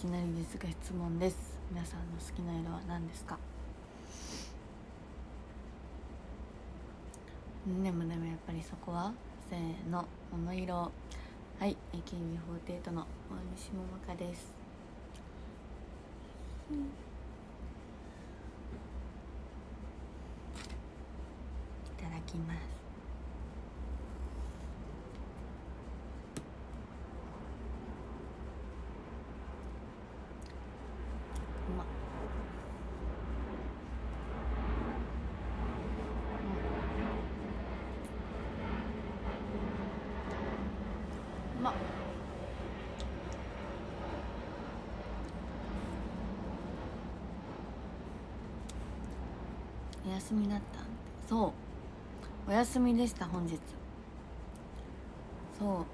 きなりですが質問です。皆さんの好きな色は何ですか？でもでもやっぱりそこはせーの物色。はい AKB48 の大西桃香です、うん、いただきますお休みだったそう。お休みでした本日。そ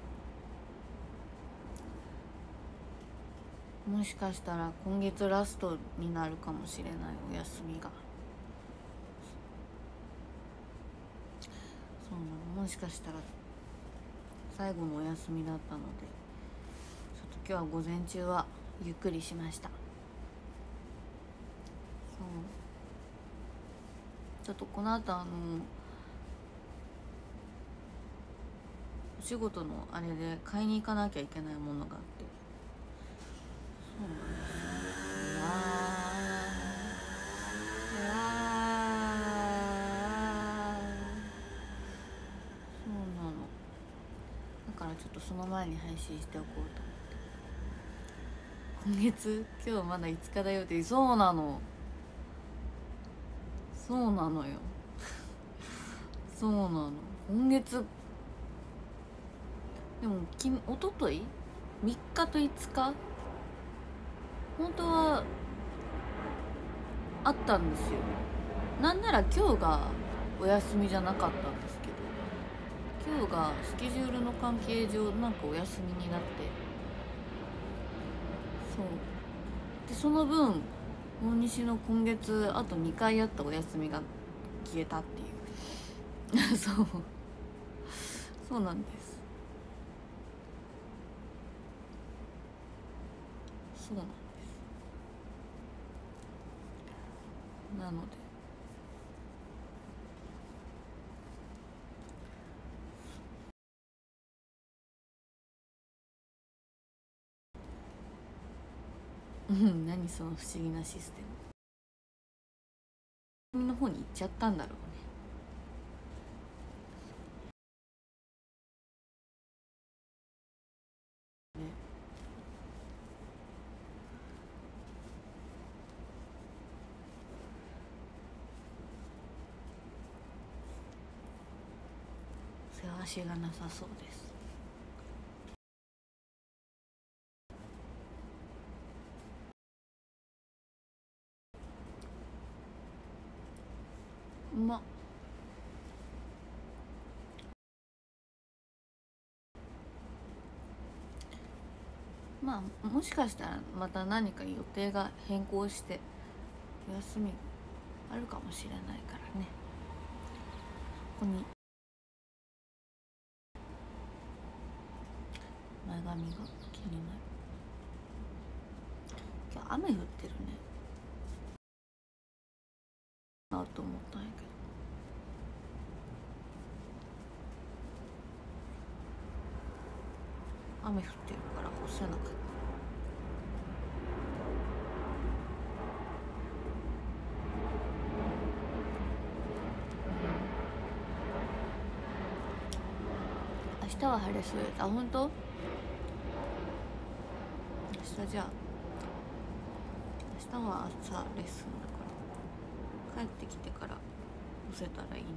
う。もしかしたら今月ラストになるかもしれないお休みが。そうなの。もしかしたら最後のお休みだったのでちょっと今日は午前中はゆっくりしました。ちょっとこの後あのお仕事のあれで買いに行かなきゃいけないものがあって。そうなんですうわわそうなの。だからちょっとその前に配信しておこうと思って。今月？今日まだ5日だよって。そうなの。そうなのよ。そうなの。今月。でもきおととい3日と5日？本当はあったんですよ。なんなら今日がお休みじゃなかったんですけど。今日がスケジュールの関係上なんかお休みになって。そう。でその分大西の今月あと2回あったお休みが消えたっていう。そう。そうなんです。そうなんです。なのでうん。何その不思議なシステム。の方に行っちゃったんだろうね。ね。せわしがなさそうですうままあもしかしたらまた何か予定が変更して休みあるかもしれないからね。ここに。前髪が気になる。今日雨降ってるね。なと思ったんやけど。雨降ってるから干せなかった明日は晴れそうあ本当？明日じゃあ。明日は朝レッスンだから。帰ってきてから載せたらいいな。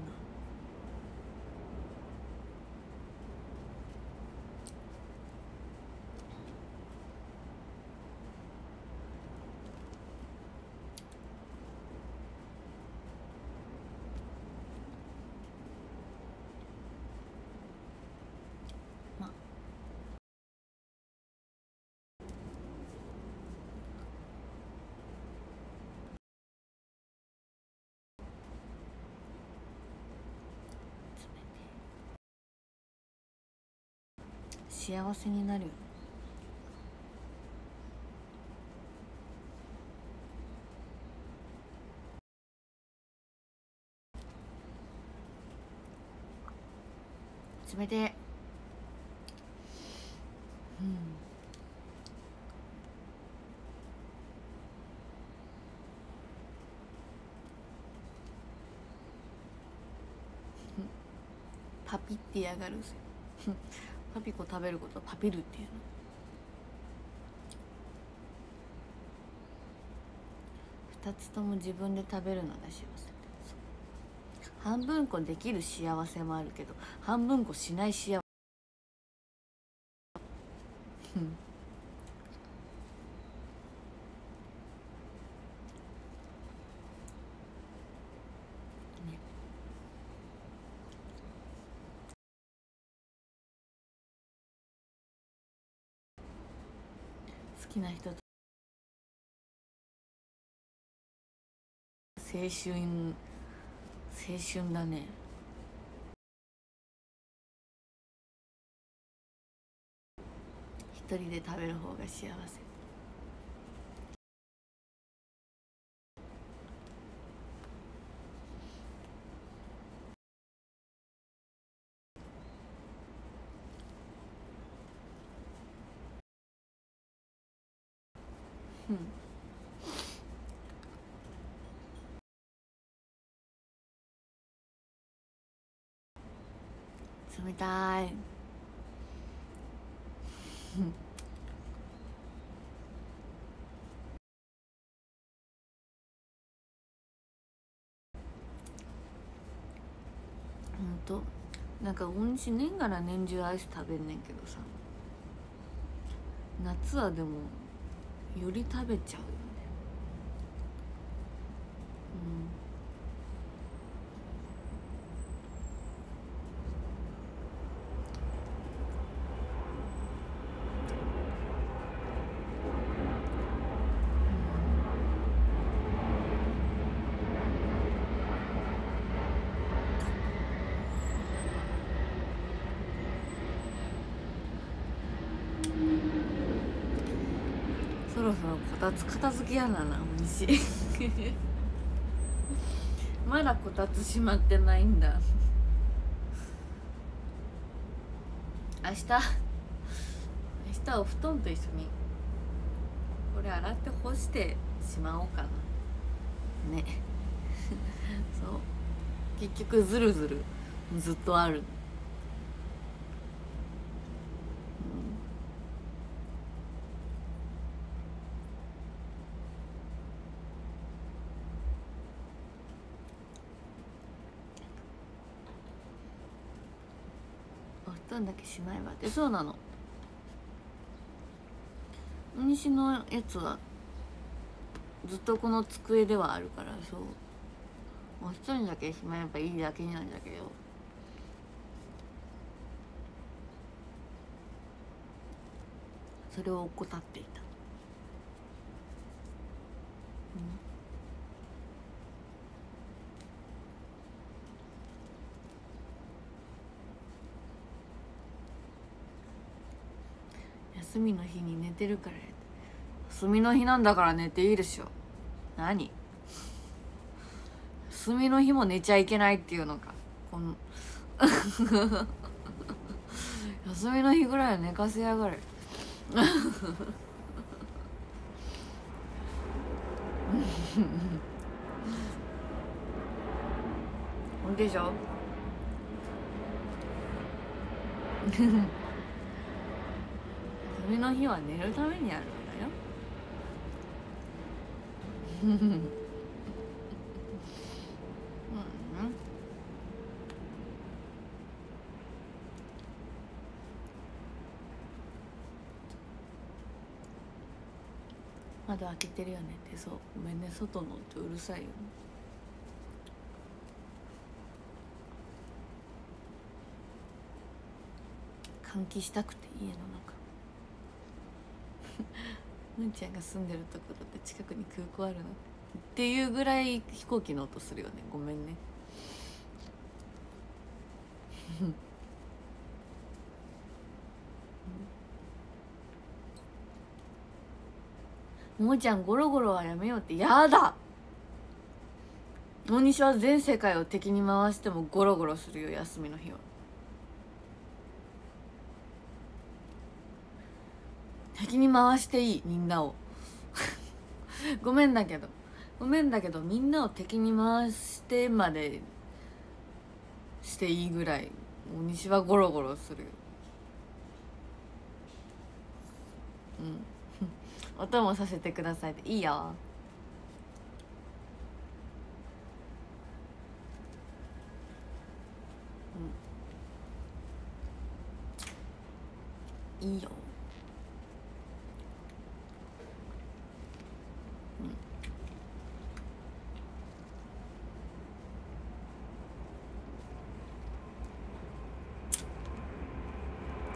幸せになる。冷て。うん。パピってやがるぜパピコ食べることパピルっていうの。二つとも自分で食べるのが幸せ。半分こできる幸せもあるけど半分こしない幸せうんね好きな人と青春青春だね。一人で食べる方が幸せうん冷たい。ほんとなんか大西年がら年中アイス食べんねんけどさ。夏はでもより食べちゃうよねそろそろこたつ片付けやななお西まだこたつ閉まってないんだ。明日。明日お布団と一緒に。これ洗って干してしまおうかな。ね。そう。結局ずるずるずっとある。んだけしまえばって。そうなの。西のやつはずっとこの机ではあるからそう。もう一人だけしまえばいいだけなんだけど。それを怠っていた。休みの日に寝てるから休みの日なんだから寝ていいでしょ。何？休みの日も寝ちゃいけないっていうのか。この 休みの日ぐらいは寝かせやがれ。ほんでしょ？休みの日は寝るためにあるんだよ。うん窓開けてるよね。ってそうごめんね。外の音うるさいよね。換気したくて家の中。むん。ちゃんが住んでるところって近くに空港あるのっていうぐらい飛行機の音するよね。ごめんね。ももちゃんゴロゴロはやめようって。やだ。大西は全世界を敵に回してもゴロゴロするよ休みの日は。敵に回していいみんなを。ごめんだけど。ごめんだけどみんなを敵に回してまでしていいぐらい大西はゴロゴロする。うん。音もさせてください。っていいよ。いいよ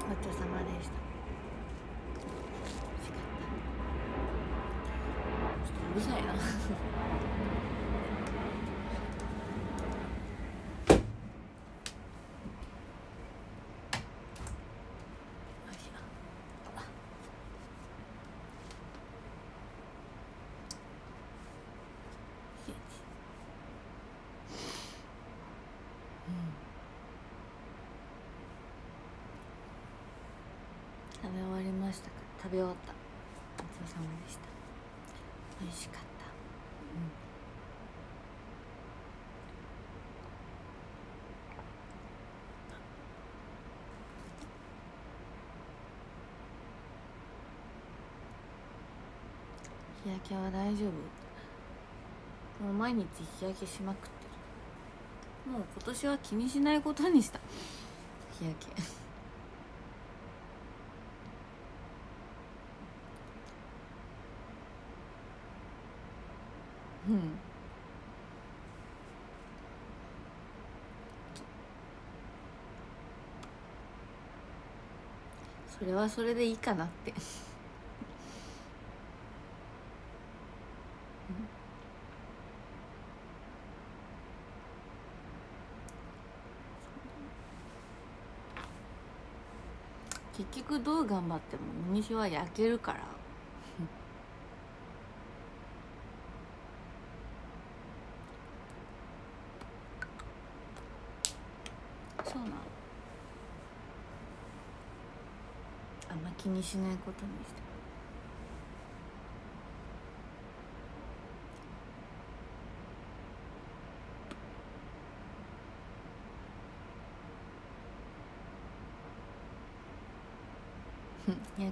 ごちそうさまでしたちょっとうるさいなよいしょ食べ終わりましたか？食べ終わった。ごちそうさまでした。美味しかった。日は大丈夫。もう毎日日焼けしまくってる。もう今年は気にしないことにした。日焼け。うん。それはそれでいいかなって。結局どう頑張っても大西は焼けるから。そうなの。あんま気にしないことにして。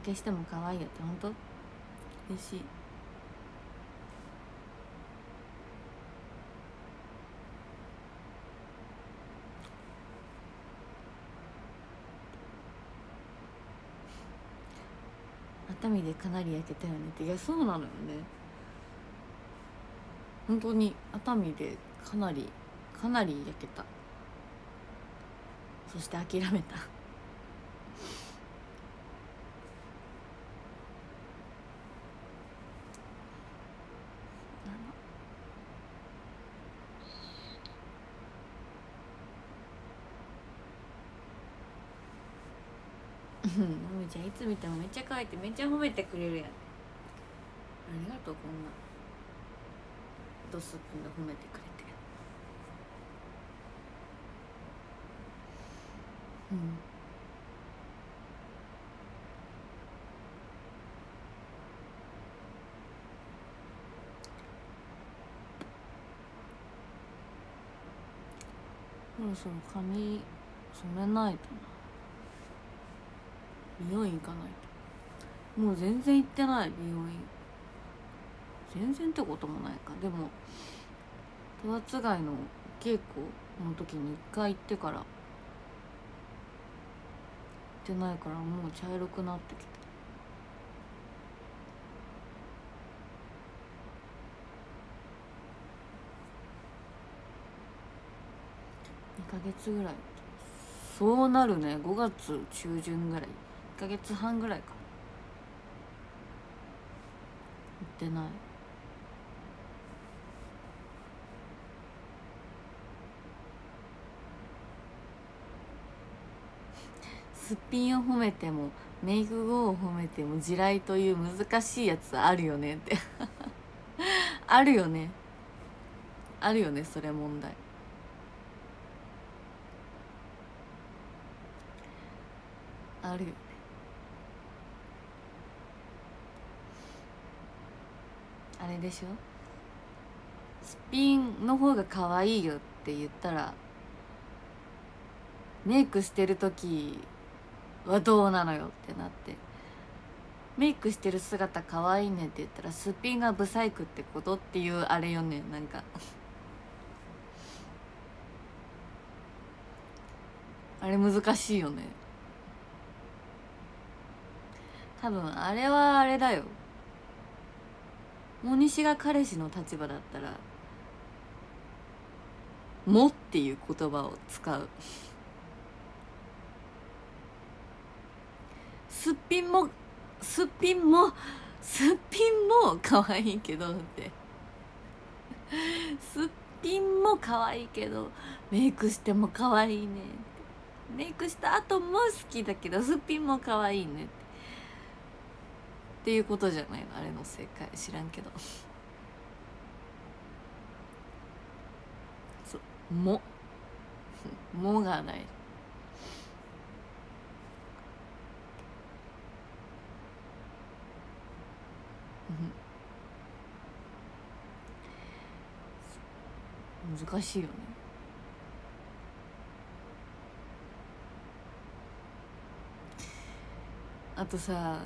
けしても可愛いよって本当？嬉しい。熱海でかなり焼けたよねって。いやそうなのよね。本当に熱海でかなりかなり焼けた。そして諦めたうんもみちゃんいつ見てもめっちゃ可愛いってめっちゃ褒めてくれるやん。ありがとうこんな。ドスくんが褒めてくれて。うん。そろそろ髪染めないとな。美容院行かない。もう全然行ってない美容院。全然ってこともないかでも十津街の稽古の時に一回行ってから。行ってないからもう茶色くなってきた。2ヶ月ぐらい。そうなるね。5月中旬ぐらい。ヶ月半ぐらいか。行ってない。すっぴんを褒めてもメイク後を褒めても地雷という難しいやつあるよねって。あるよね。あるよねそれ問題。あるよ。あれでしょ？すっぴんの方が可愛いよって言ったらメイクしてる時はどうなのよってなって。メイクしてる姿可愛いねって言ったらすっぴんがブサイクってことっていうあれよね。なんか。あれ難しいよね。多分あれはあれだよ。大西が彼氏の立場だったら「も」っていう言葉を使う。すっぴんもすっぴんもすっぴんも可愛いけどって。すっぴんも可愛いけどメイクしても可愛いねメイクした後も好きだけどすっぴんも可愛いねって。っていうことじゃないの？あれの正解。知らんけど。そう「も」「も」がない。難しいよね。あとさ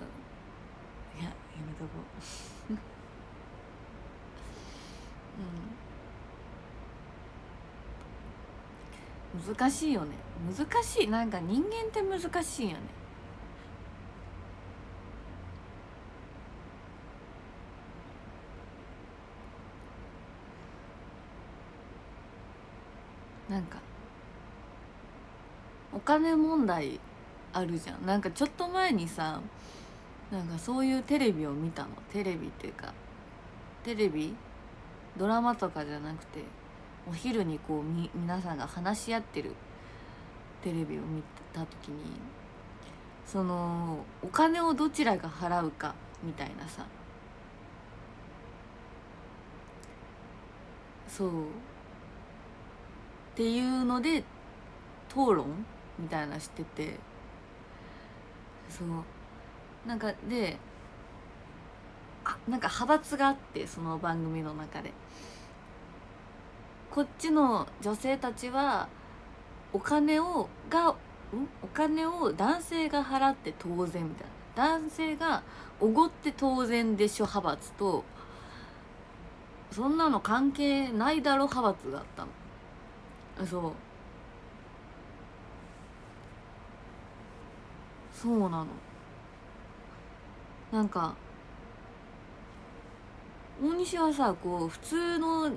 いややめとこう。うん。難しいよね。難しい。なんか人間って難しいよね。なんかお金問題あるじゃん。なんかちょっと前にさなんかそういうテレビを見たの。テレビっていうかテレビ？ドラマとかじゃなくてお昼にこうみ皆さんが話し合ってるテレビを見た時にそのお金をどちらが払うかみたいなさ。そう。っていうので討論みたいなしててそう。なんかであなんか派閥があってその番組の中で。こっちの女性たちはお金をがん？お金を男性が払って当然みたいな。男性がおごって当然でしょ派閥とそんなの関係ないだろ派閥があったの。そう。そうなの。なんか大西はさこう普通の普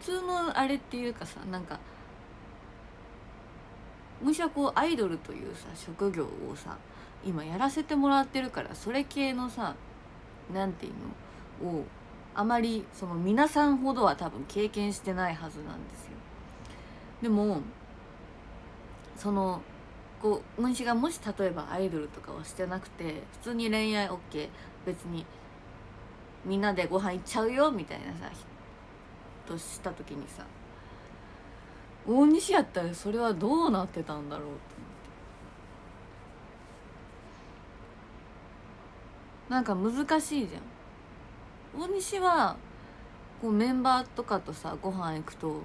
通のあれっていうかさなんか大西はこうアイドルというさ職業をさ今やらせてもらってるからそれ系のさなんていうのをあまりその皆さんほどは多分経験してないはずなんですよ。でもそのこう虫がもし例えばアイドルとかをしてなくて普通に恋愛 OK 別にみんなでご飯行っちゃうよみたいなさとした時にさ大西やったらそれはどうなってたんだろうと思って。なんか難しいじゃん。大西はこうメンバーとかとさご飯行くと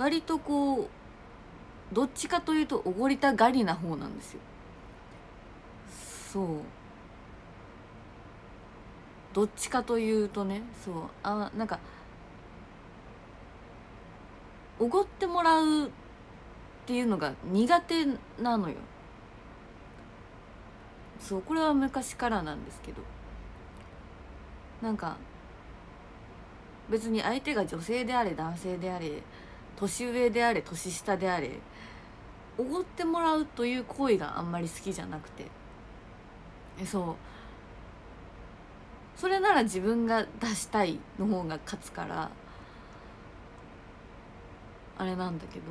割とこうどっちかというとおごりたがりな方なんですよ。そう。どっちかというとねそう。あなんかおごってもらうっていうのが苦手なのよ。そうこれは昔からなんですけど。なんか別に相手が女性であれ男性であれ年上であれ年下であれおごってもらうという行為があんまり好きじゃなくて。えそう。それなら自分が出したいの方が勝つからあれなんだけど。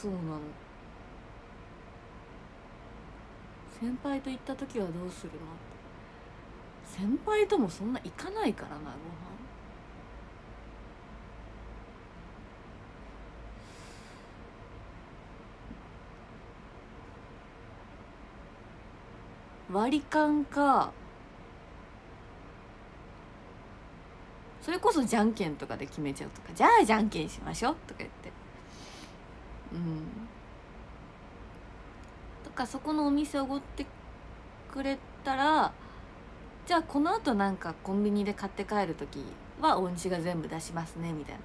そうなの。先輩と行った時はどうするの？先輩ともそんな行かないからなご飯。割り勘かそれこそじゃんけんとかで決めちゃうとかじゃあじゃんけんしましょうとか言って。うん。とかそこのお店おごってくれたらじゃあこのあとなんかコンビニで買って帰る時は大西が全部出しますねみたいな。っ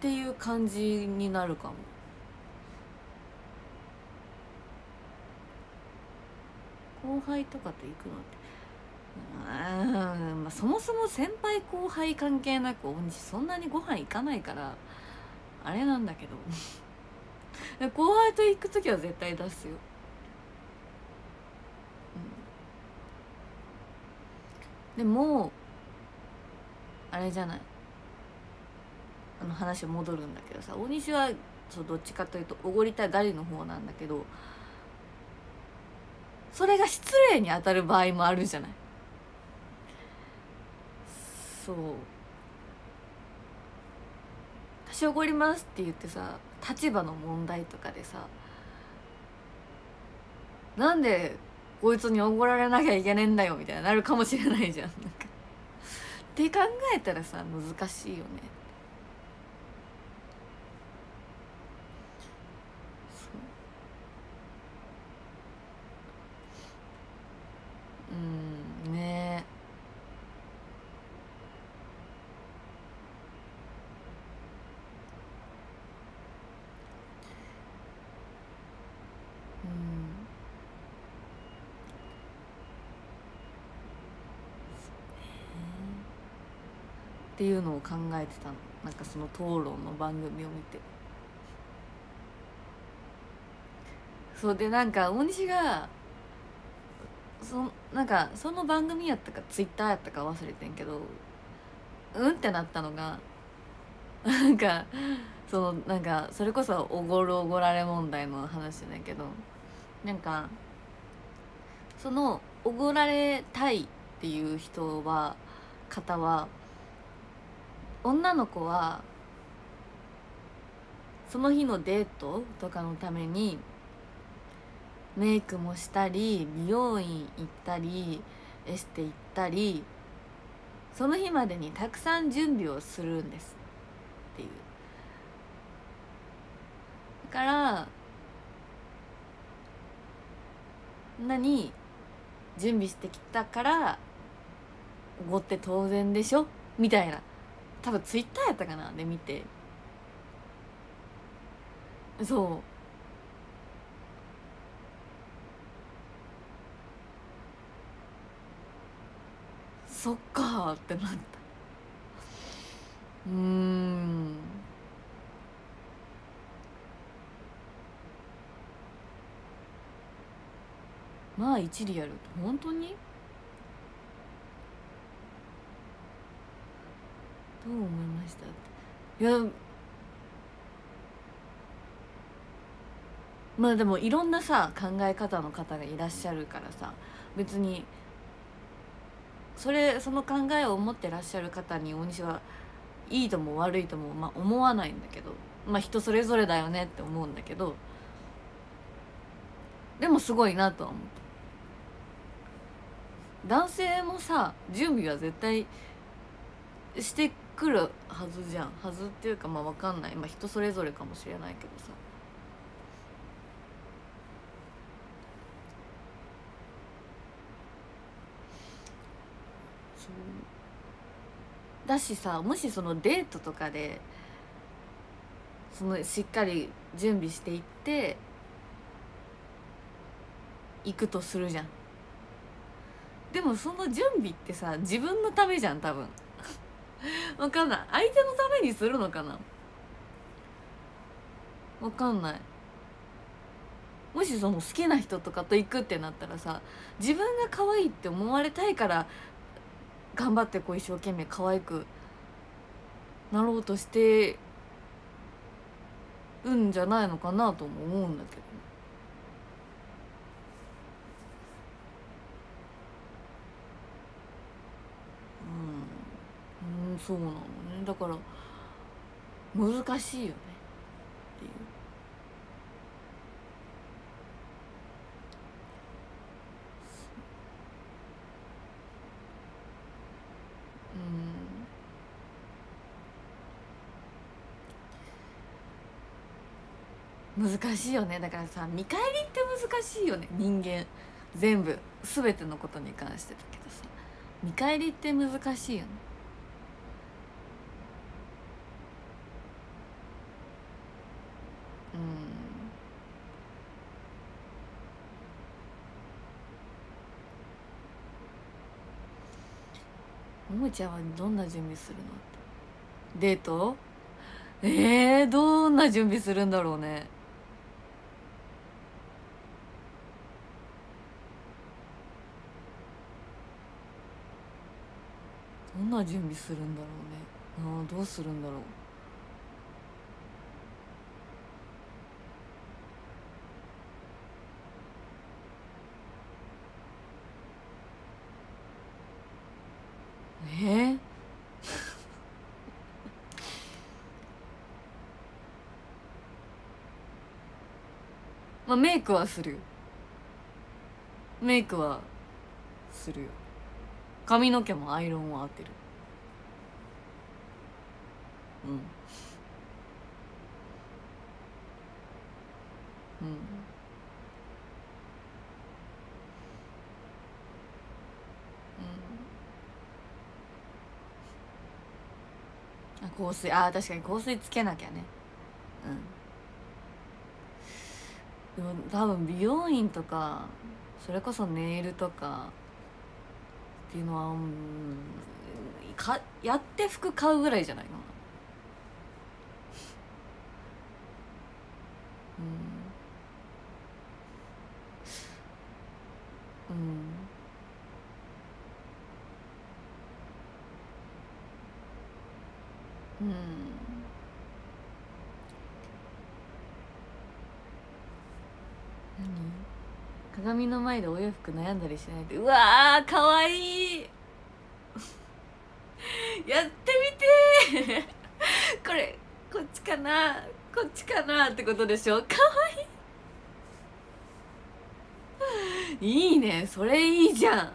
ていう感じになるかも。後輩とかと行くのってうんまあそもそも先輩後輩関係なく大西そんなにご飯行かないからあれなんだけど 後輩と行く時は絶対出すよ、うん、でもあれじゃない。あの話戻るんだけどさ大西はそうどっちかというとおごりたいガリの方なんだけどそれが失礼に当たる場合もあるじゃない。そう「私おごります」って言ってさ立場の問題とかでさなんでこいつにおごられなきゃいけねえんだよみたいになるかもしれないじゃん。って考えたらさ難しいよねうんねうんっていうのを考えてたの。なんかその討論の番組を見て。そうでなんか大西がそなんかその番組やったかツイッターやったか忘れてんけどうんってなったのがなんかそのなんかそれこそおごるおごられ問題の話だけどなんかそのおごられたいっていう人は方は女の子はその日のデートとかのためにメイクもしたり美容院行ったりエステ行ったりその日までにたくさん準備をするんですっていう。だから何準備してきたからおごって当然でしょ？みたいな。多分ツイッターやったかなで見て。そう。そっかってなった。うん。まあ一理やる。本当に？どう思いましたいやまあでもいろんなさ考え方の方がいらっしゃるからさ別にそれその考えを持ってらっしゃる方に大西はいいとも悪いとも、まあ、思わないんだけどまあ人それぞれだよねって思うんだけどでもすごいなとは思う男性もさ準備は絶対してくるはずじゃん。はずっていうかまあ分かんない。まあ人それぞれかもしれないけどさ。だしさもしそのデートとかでそのしっかり準備していって行くとするじゃん。でもその準備ってさ自分のためじゃん多分。わかんない。相手のためにするのかな？わかんない。もしその好きな人とかと行くってなったらさ自分が可愛いって思われたいから頑張ってこう一生懸命可愛くなろうとしてるんじゃないのかなとも思うんだけどうそうなのね。だから難しいよね。っていう。難しいよね。だからさ見返りって難しいよね。人間。全部。全てのことに関してだけどさ。見返りって難しいよね。ももちゃんはどんな準備するのデート？えー、どんな準備するんだろうね。どんな準備するんだろうね。あどうするんだろうえー、まあメイクはするよ。メイクはするよ。髪の毛もアイロンを当てる。うん。うん。うん。あ香水。あ確かに香水つけなきゃねうんでも多分美容院とかそれこそネイルとかっていうのはうんかやって服買うぐらいじゃないのなうんうんうん何鏡の前でお洋服悩んだりしないで。うわーかわいい。やってみて これこっちかな？こっちかな？ってことでしょ？かわいい。いいね。それいいじゃん。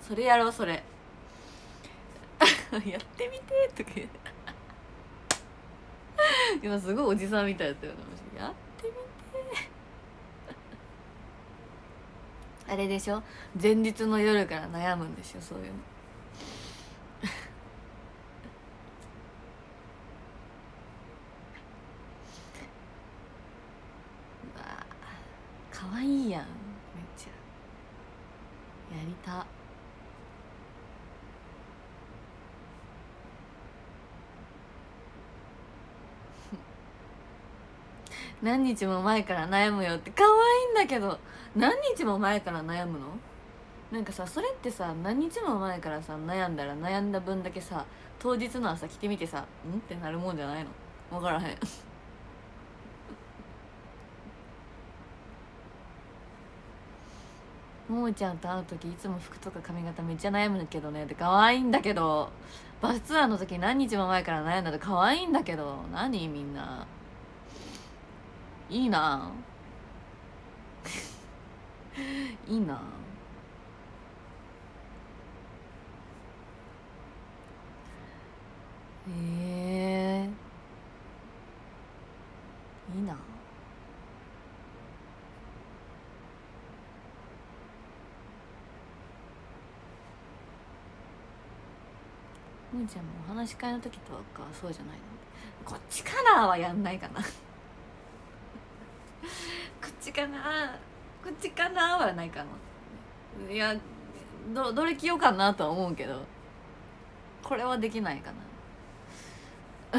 それやろうそれ。やってみてとか言う。今すごいおじさんみたいだったよなやってみてあれでしょ？前日の夜から悩むんですよそういうの。うわかわいいやんめっちゃ。やりた何日も前から悩むよって可愛いんだけど何日も前から悩むの？なんかさそれってさ何日も前からさ悩んだら悩んだ分だけさ当日の朝着てみてさ「ん?」ってなるもんじゃないの？分からへん。ももちゃんと会う時いつも服とか髪型めっちゃ悩むけどね。って可愛いんだけどバスツアーの時何日も前から悩んだと可愛いんだけど何？みんな。いいな。いいな。えー、いいな。むーちゃんもお話し会の時とかそうじゃないの？こっちからはやんないかな。ちかなこっちかなはないかな。いやどどれ着ようかなとは思うけどこれはできないかな。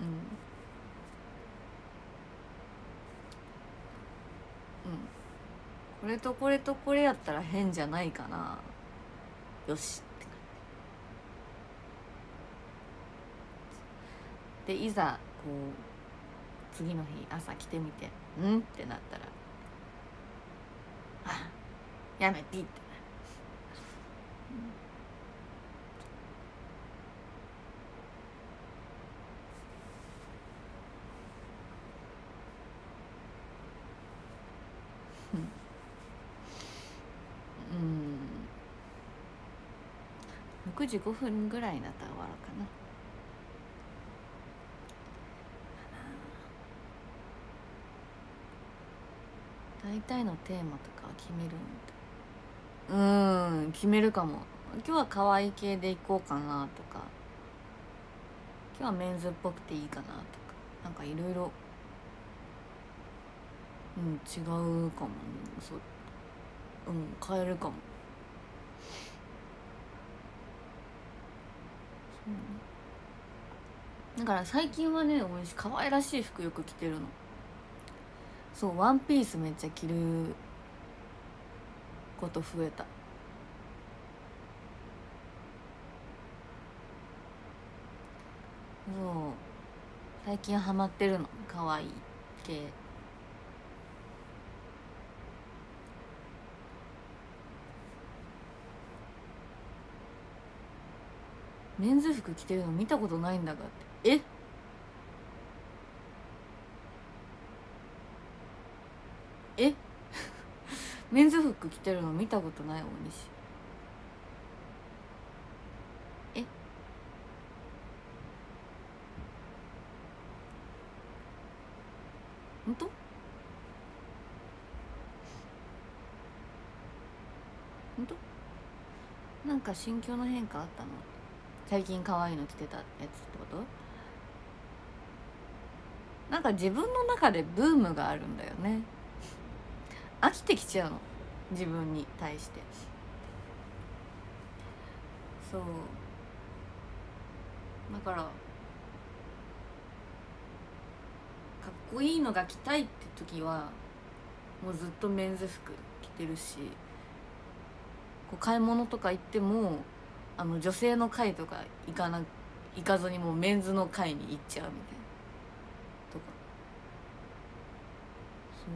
うん。うん。これとこれとこれやったら変じゃないかな。よし。って感じでいざこう次の日朝来てみて「ん?」ってなったら「あやめて」ってうん。6時5分ぐらいになったら終わろうかな大体のテーマとか決めるうん決めるかも。今日は可愛い系でいこうかなとか。今日はメンズっぽくていいかなとか。なんかいろいろうん違うかも。ねそう。うん変えるかも。そうだから最近はね私可愛らしい服よく着てるの。そうワンピースめっちゃ着ること増えた。そう。最近ハマってるの。可愛い系。メンズ服着てるの見たことないんだがって。え？っえ？メンズ服着てるの見たことない大西。え？本当？本当？なんか心境の変化あったの？最近可愛いの着てたやつってこと？なんか自分の中でブームがあるんだよね。飽きてきちゃうの。自分に対して。そう。だからかっこいいのが着たいって時はもうずっとメンズ服着てるしこう買い物とか行ってもあの女性の会とか行かな行かずにもうメンズの会に行っちゃうみたいなとかそ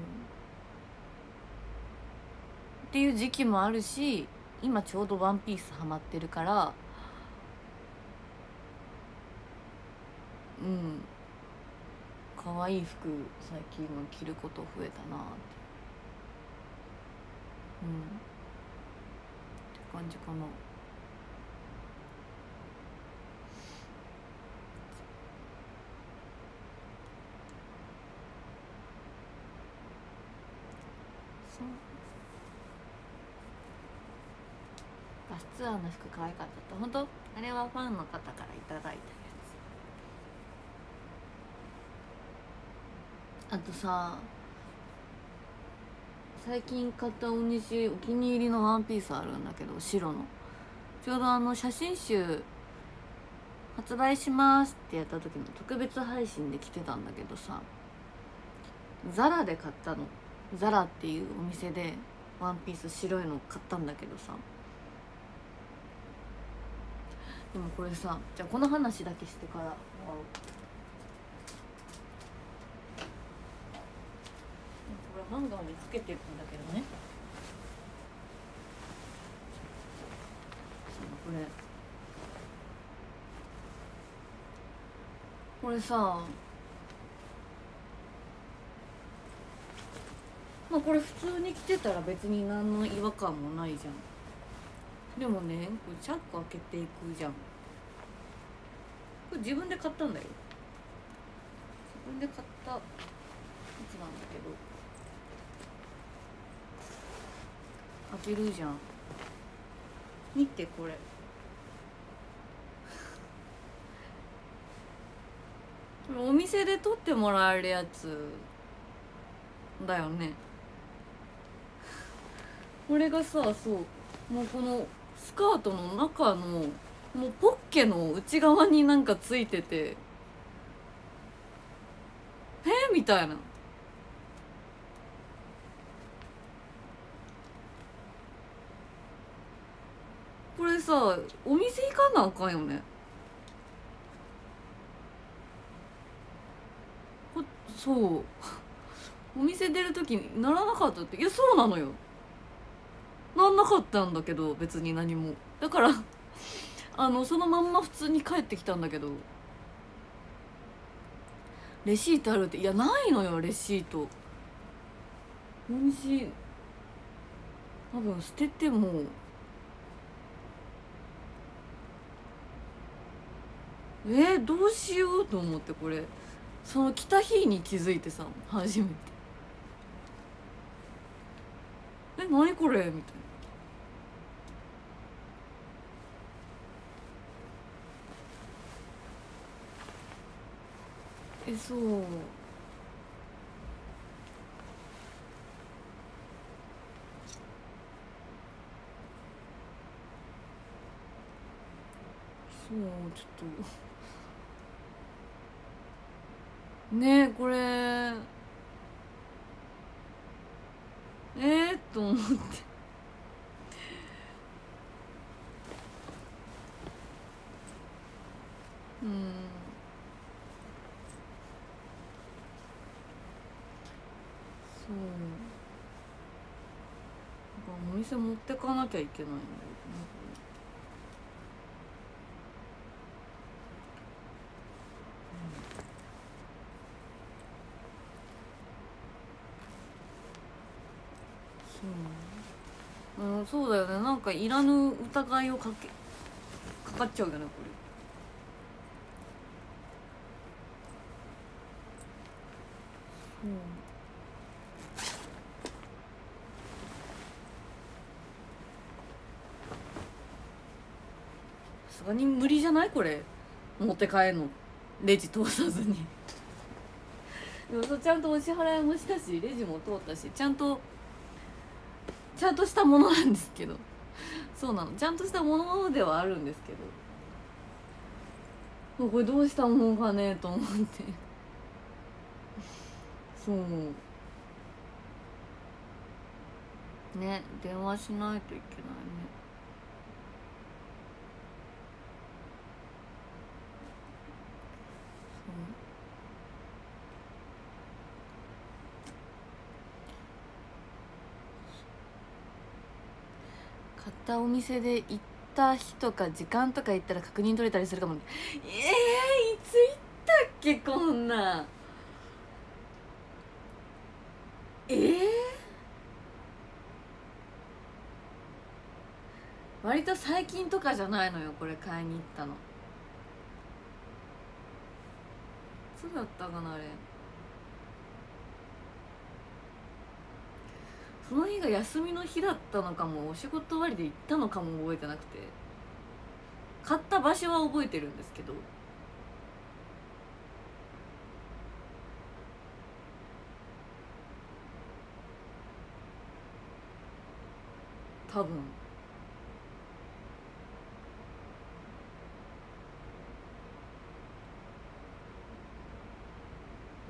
うっていう時期もあるし今ちょうど「ワンピースハマってるからうん。可愛い服最近は着ること増えたなって。うん。って感じかな。そう。バスツアーの服可愛かったと本当あれはファンの方からいただいたやつあとさ最近買った大西お気に入りのワンピースあるんだけど白の。ちょうどあの写真集発売しますってやった時の特別配信で着てたんだけどさザラで買ったの？ザラっていうお店でワンピース白いの買ったんだけどさでもこれさじゃあこの話だけしてから。終わろうこれハンガーにつけてるんだけどね。これ。これさまあこれ普通に着てたら別に何の違和感もないじゃんでもねこれチャック開けていくじゃん。これ自分で買ったんだよ。自分で買ったやつなんだけど。開けるじゃん。見てこれ。お店で取ってもらえるやつ。だよね。これがさそう。もうこのスカートの中のもうポッケの内側になんかついててえみたいな。これさお店行かなあかんよね。そう。お店出る時にならなかったって。いやそうなのよ。なんなかったんだけど別に何も。だから あのそのまんま普通に帰ってきたんだけど。レシートあるっていやないのよレシート。お店多分捨てても。えー、どうしようと思ってこれ。その来た日に気づいてさ初めて。え何これ？みたいな。えそう。そうちょっと。ねこれえー、と思って。うん。そう。お店持ってかなきゃいけないんだよねそうだよね。なんかいらぬ疑いをかけかかっちゃうよねこれ。そう。さすがに無理じゃない？これ。持って帰るの。レジ通さずに。でもそうちゃんとお支払いもしたしレジも通ったしちゃんとちゃんとしたものなんですけど。そうなの。ちゃんとしたものではあるんですけど。これどうしたもんかねと思って。そう。ね電話しないといけないね買ったお店で行った日とか時間とか言ったら確認取れたりするかもえー、いつ行ったっけこんなん。えー、割と最近とかじゃないのよこれ買いに行ったの。いつだったかなあれ。その日が休みの日だったのかもお仕事終わりで行ったのかも覚えてなくて。買った場所は覚えてるんですけど。多分。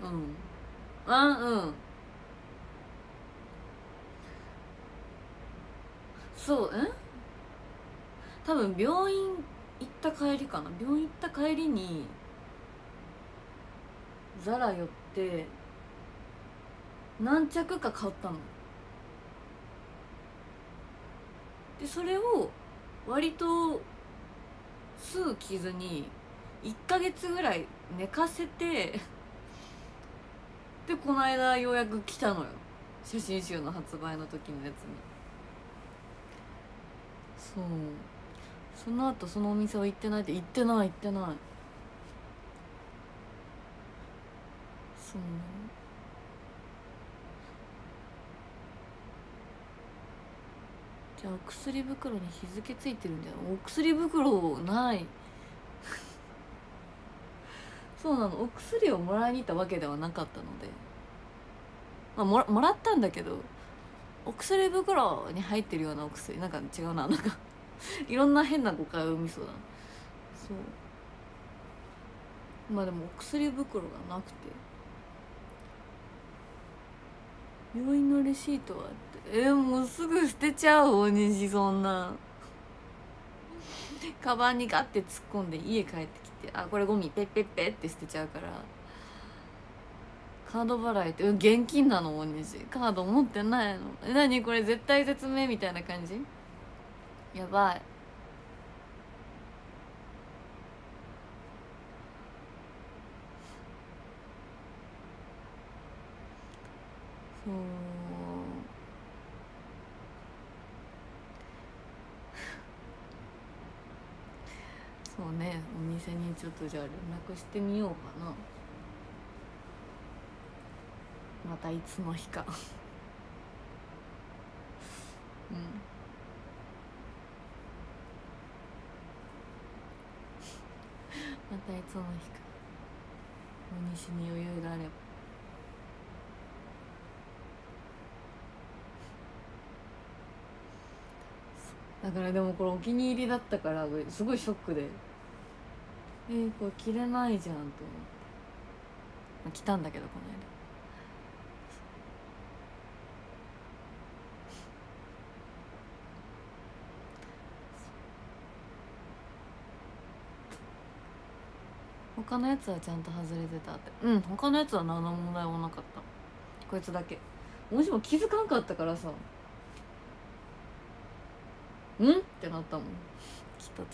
うん。あうん。そううん多分病院行った帰りかな。病院行った帰りにザラ寄って何着か買ったの。でそれを割とすぐ着ずに1ヶ月ぐらい寝かせてでこの間ようやく来たのよ。写真集の発売の時のやつに。そう。その後そのお店は行ってないって行ってない行ってない。そう。じゃあお薬袋に日付ついてるんじゃな。いお薬袋ない。そうなの。お薬をもらいに行ったわけではなかったので。まあもらもらったんだけど。お薬袋に入ってるようなお薬？なんか違うな。なんかいろんな変な誤解を生みそうだな。そう。まあでもお薬袋がなくて。病院のレシートはって。えー、もうすぐ捨てちゃう大西そんな。カバンにガッて突っ込んで家帰ってきてあこれゴミペッペッペッって捨てちゃうから。カード払いって現金なの大西カード持ってないの。え何これ絶対絶命みたいな感じ？やばい。そう。そうね。お店にちょっとじゃあ連絡してみようかな。またいつの日か。うん。またいつの日か。大西に余裕があれば。だからでもこれお気に入りだったからすごいショックで。えー、これ着れないじゃんと思って。まあ着たんだけどこの間。他のやつはちゃんと外れてたって。うん他のやつは何の問題もなかった。こいつだけ。もしも気づかんかったからさ。うん？ってなったもん。来た時。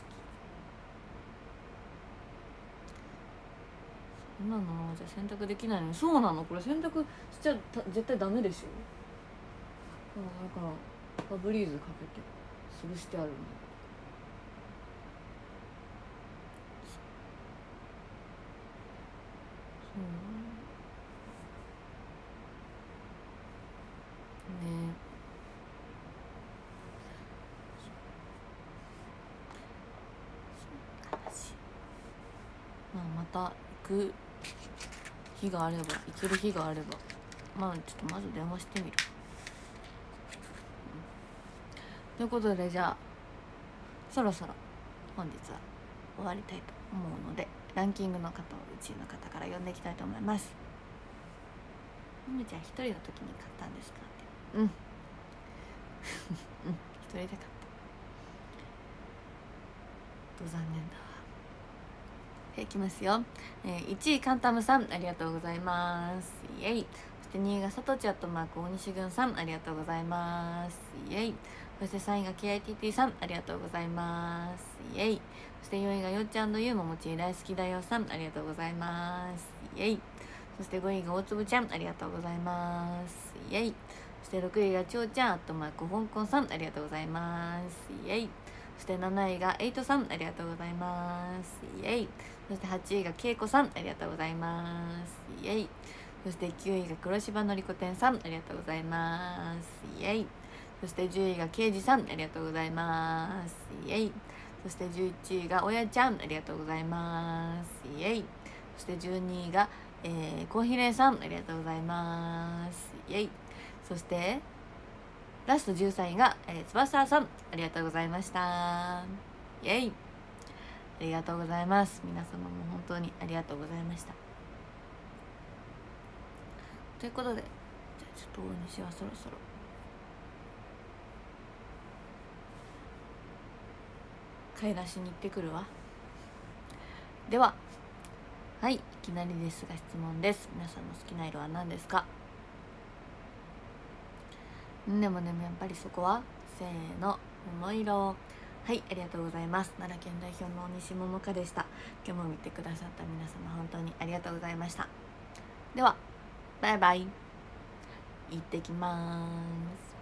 そんなのじゃ洗濯できないのに。そうなの？これ洗濯しちゃ絶対ダメでしょ。だからファブリーズかけて潰してあるんだそうねまあ、また行く日があれば行ける日があれば。まあちょっとまず電話してみる、うん、ということでじゃあそろそろ本日は終わりたいと思うのでランキングの方を1位の方から呼んでいきたいと思います。むちゃん一人の時に買ったんですかって。うん。うん。一人で買った。と残念だいきますよ、えー、1位カンタムさんありがとうございます。イエイ。そして2位がさとちゃっとマーク大西軍さんありがとうございます。イエイ。そして3位が KITT さんありがとうございます。イエイ。そして4位がよっちゃんゆうももち大好きだよさんありがとうございます。イエイ。そして5位が大粒ちゃんありがとうございます。イエイ。そして6位がちょうちゃんあとマーク香港さんありがとうございます。イエイ。そして7位がエイトさんありがとうございます。イエイ。そして8位がけいこさんありがとうございます。イエイ。そして9位が黒柴のりこ店さんありがとうございます。イエイ。そして10位がけいじさんありがとうございます。イエイ。そして11位がおやちゃんありがとうございます。イエイ。そして12位が、えー、コーヒーレンさんありがとうございます。イエイ。そしてラスト13位が、えー、翼さん。ありがとうございました。イエイ。ありがとうございます。皆様も本当にありがとうございました。ということでじゃあちょっと大西はそろそろ。買い出しに行ってくるわ。でははい。いきなりですが質問です。皆さんの好きな色は何ですか？でもでもやっぱりそこはせーの桃色。はいありがとうございます。奈良県代表の西桃香でした。今日も見てくださった皆様本当にありがとうございました。ではバイバイ。行ってきます。